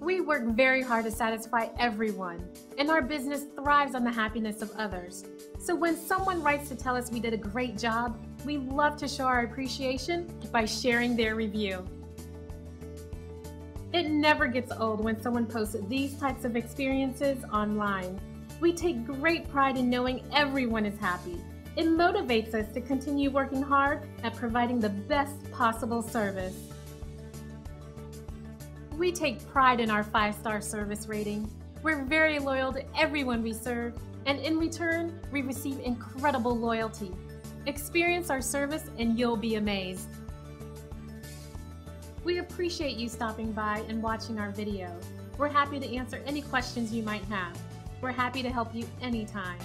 We work very hard to satisfy everyone, and our business thrives on the happiness of others. So when someone writes to tell us we did a great job, we love to show our appreciation by sharing their review. It never gets old when someone posts these types of experiences online. We take great pride in knowing everyone is happy. It motivates us to continue working hard at providing the best possible service. We take pride in our five-star service rating. We're very loyal to everyone we serve, and in return, we receive incredible loyalty. Experience our service and you'll be amazed. We appreciate you stopping by and watching our video. We're happy to answer any questions you might have. We're happy to help you anytime.